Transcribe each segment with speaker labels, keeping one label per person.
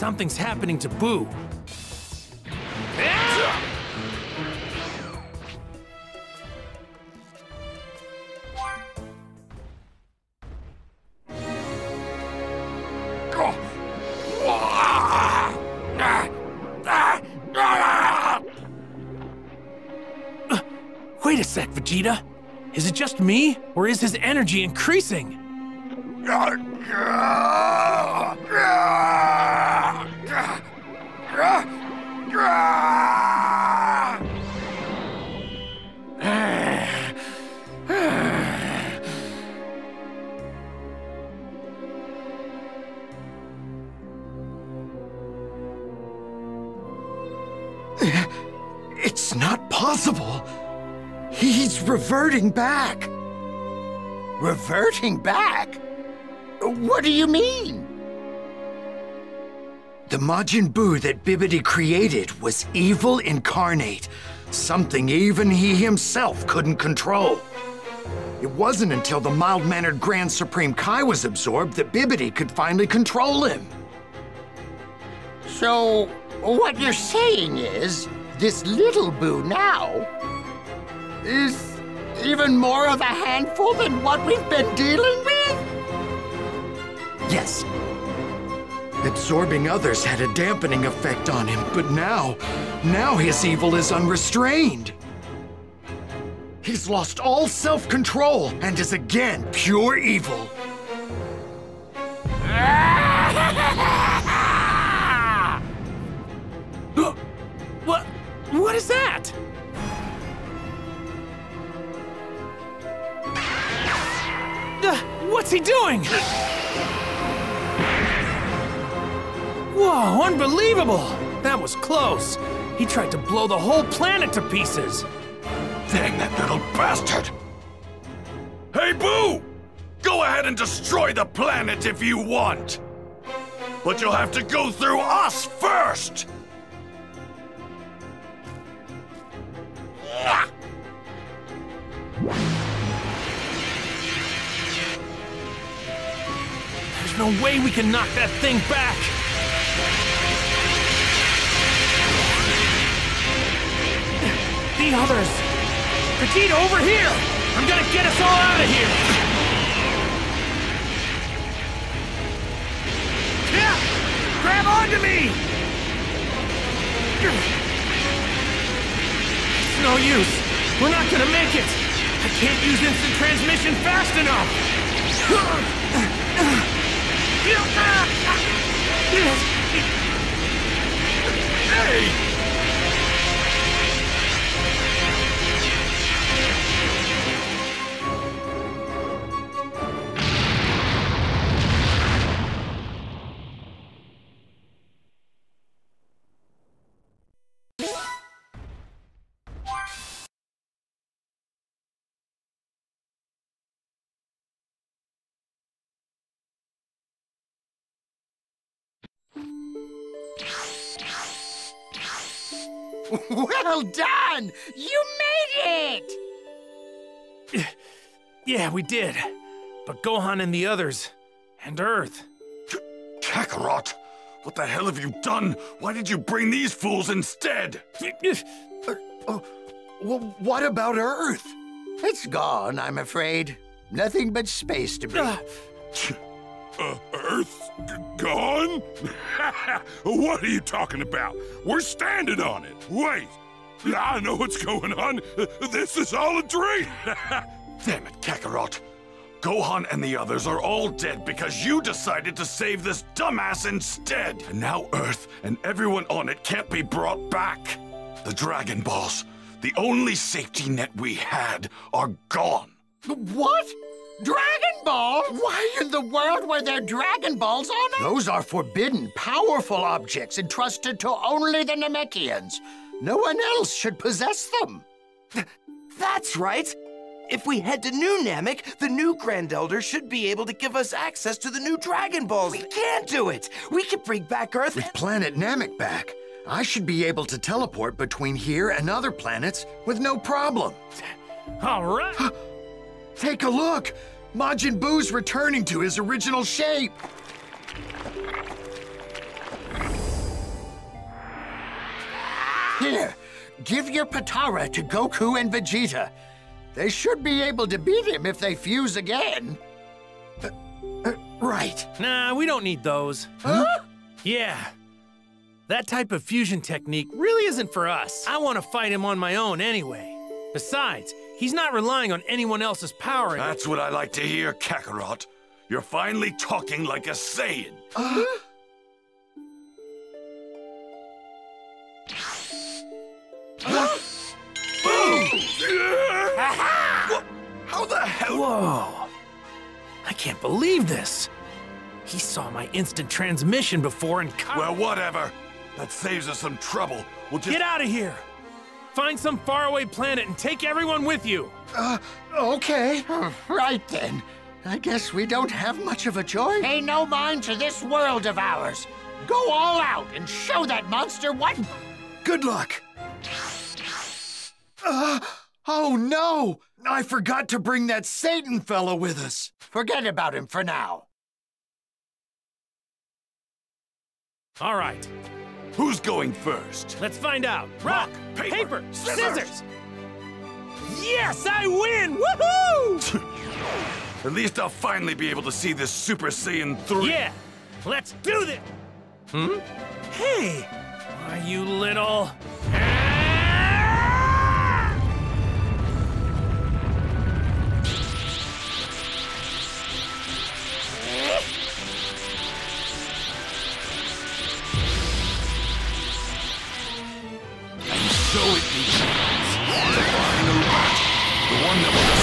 Speaker 1: Something's happening to Buu. Wait a sec, Vegeta. Is it just me, or is his energy increasing?
Speaker 2: Reverting back.
Speaker 3: Reverting back? What do you mean?
Speaker 2: The Majin Buu that Bibidi created was evil incarnate, something even he himself couldn't control. It wasn't until the mild-mannered Grand Supreme Kai was absorbed that Bibidi could finally control him.
Speaker 3: So, what you're saying is, this little Buu now is even more of a handful than what we've been dealing with?
Speaker 2: Yes. Absorbing others had a dampening effect on him, but now, now his evil is unrestrained. He's lost all self-control and is again pure evil.
Speaker 1: What's he doing? Whoa, unbelievable! That was close. He tried to blow the whole planet to pieces.
Speaker 4: Dang that little bastard! Hey, Buu! Go ahead and destroy the planet if you want! But you'll have to go through us first!
Speaker 1: No way we can knock that thing back. The others! Vegeta, over here! I'm gonna get us all out of here! Yeah! Grab onto me! It's no use. We're not gonna make it. I can't use instant transmission fast enough.
Speaker 3: Well done! You made it!
Speaker 1: Yeah, we did. But Gohan and the others, and Earth.
Speaker 4: Kakarot! What the hell have you done? Why did you bring these fools instead?
Speaker 2: Oh, well, what about Earth?
Speaker 3: It's gone, I'm afraid. Nothing but space ah. to be.
Speaker 1: Uh,
Speaker 4: Earth's g- gone? what are you talking about? We're standing on it. Wait. I know what's going on. This is all a dream. Damn it, Kakarot. Gohan and the others are all dead because you decided to save this dumbass instead. And now Earth and everyone on it can't be brought back. The Dragon Balls, the only safety net we had, are gone.
Speaker 3: What? Dragon Why in the world were there Dragon Balls on it?
Speaker 2: Those are forbidden, powerful objects entrusted to only the Namekians. No one else should possess them.
Speaker 5: That's right! If we head to New Namek, the new Grand Elder should be able to give us access to the new Dragon Balls. We can't do it! We can bring back Earth.
Speaker 2: With planet Namek back, I should be able to teleport between here and other planets with no problem.
Speaker 1: all right.
Speaker 2: Take a look! Majin Buu's returning to his original shape! Here, give your Potara to Goku and Vegeta. They should be able to beat him if they fuse again. Uh, uh, right.
Speaker 1: Nah, we don't need those.
Speaker 2: Huh?
Speaker 1: Yeah. That type of fusion technique really isn't for us. I want to fight him on my own anyway. Besides, he's not relying on anyone else's power.
Speaker 4: That's what I like to hear, Kakarot. You're finally talking like a Saiyan.
Speaker 2: Uh,
Speaker 4: What? How the hell?
Speaker 1: Whoa. I can't believe this. He saw my instant transmission before and cut.
Speaker 4: Well, whatever. That saves us some trouble. We'll just
Speaker 1: Get out of here! Find some faraway planet and take everyone with you!
Speaker 2: uh, okay. Right then. I guess we don't have much of a choice. Pay no mind to this world of ours. Go all out and show that monster what.
Speaker 6: Good luck. Uh, oh no! I forgot to bring that Satan fellow with us.
Speaker 2: Forget about him for now.
Speaker 1: All right,
Speaker 4: Who's going first?
Speaker 1: let's find out. Rock,
Speaker 4: paper, scissors.
Speaker 1: Yes, I win! Woohoo!
Speaker 4: At least I'll finally be able to see this Super Saiyan 3.
Speaker 1: yeah, let's do this! Hmm? Hey! Are you little...
Speaker 4: one that will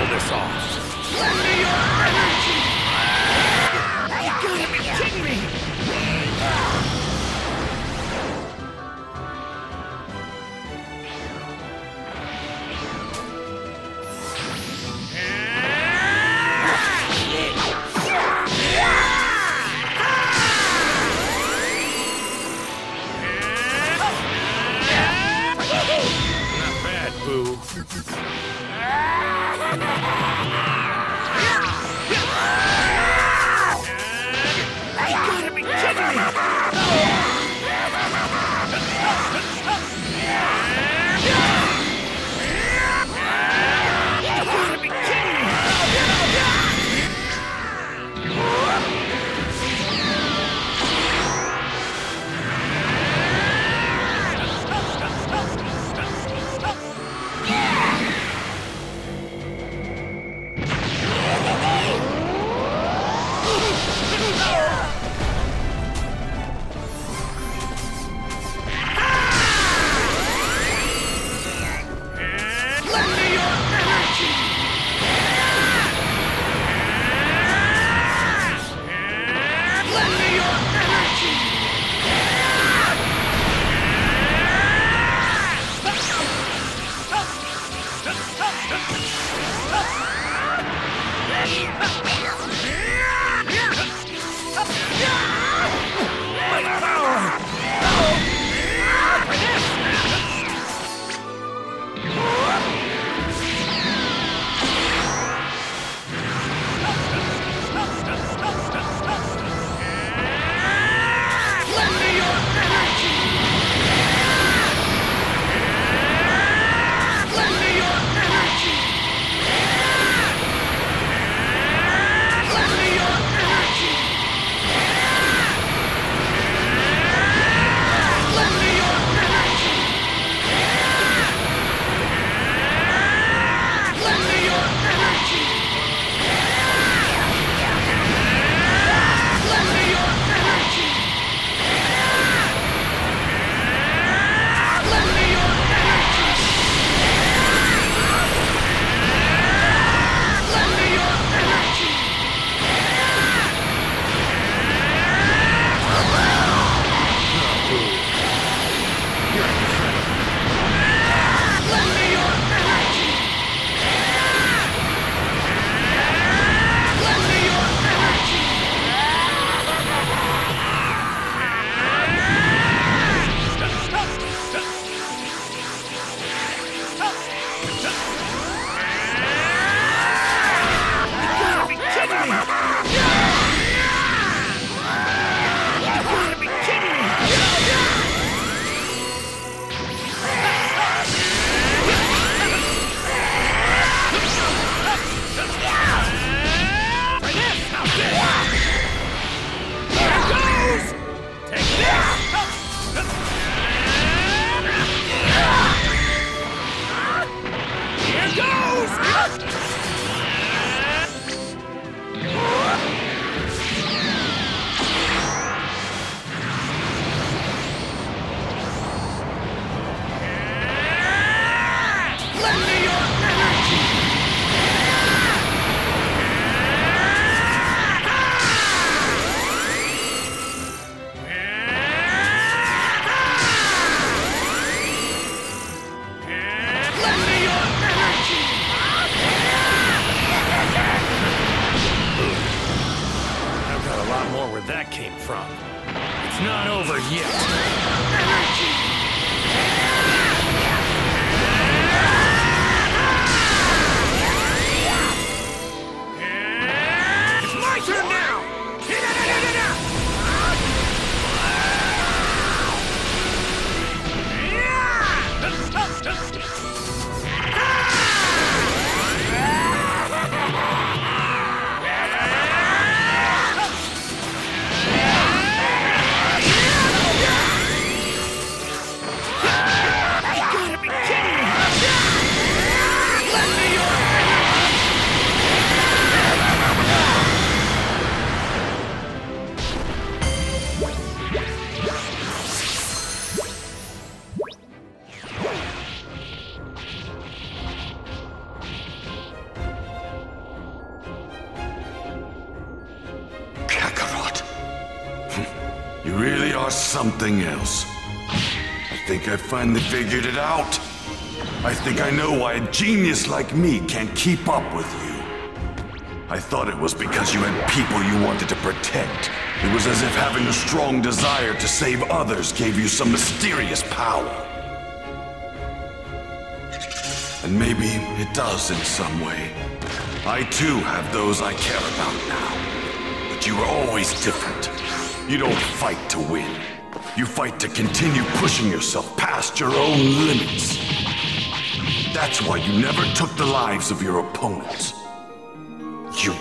Speaker 1: pull this off. Lend me your energy! You gotta be kidding me! Not bad, Buu. Yeah!
Speaker 4: something else. I think I finally figured it out. I think I know why a genius like me can't keep up with you. I thought it was because you had people you wanted to protect. It was as if having a strong desire to save others gave you some mysterious power. And maybe it does in some way. I too have those I care about now. But you are always different. You don't fight to win. You fight to continue pushing yourself past your own limits. That's why you never took the lives of your opponents. You...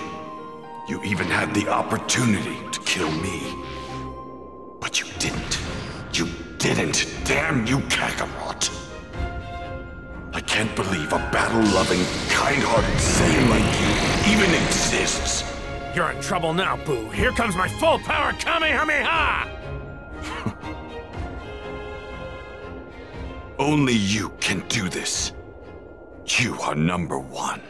Speaker 4: You even had the opportunity to kill me. But you didn't. You didn't. Damn you, Kakarot. I can't believe a battle-loving, kind-hearted Saiyan like you even exists.
Speaker 1: You're in trouble now, Buu. Here comes my full-power Kamehameha!
Speaker 4: Only you can do this. You are number one.